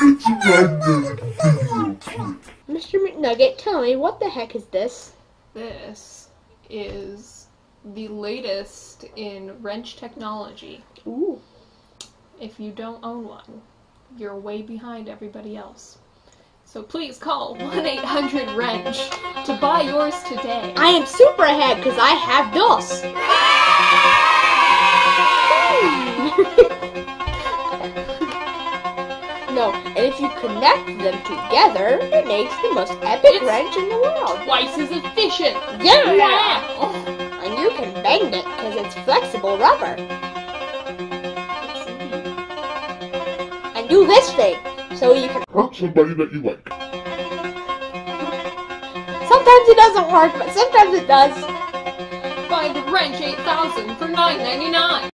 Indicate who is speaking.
Speaker 1: Mr. McNugget, tell me, what the heck is this?
Speaker 2: This is the latest in wrench technology.
Speaker 1: Ooh.
Speaker 2: If you don't own one, you're way behind everybody else. So please call 1 800 Wrench to buy yours today.
Speaker 1: I am super ahead because I have DOS. No, and if you connect them together, it makes the most epic
Speaker 2: It's-
Speaker 1: wrench in the world.
Speaker 2: Twice as efficient!
Speaker 1: Yeah!
Speaker 2: Wow!
Speaker 1: And you can bend it because it's flexible rubber. And do this thing, so you can.
Speaker 3: Hurt somebody that you like.
Speaker 1: Sometimes it doesn't work, but sometimes it does.
Speaker 2: Buy the Wrench 8000 for $9.99.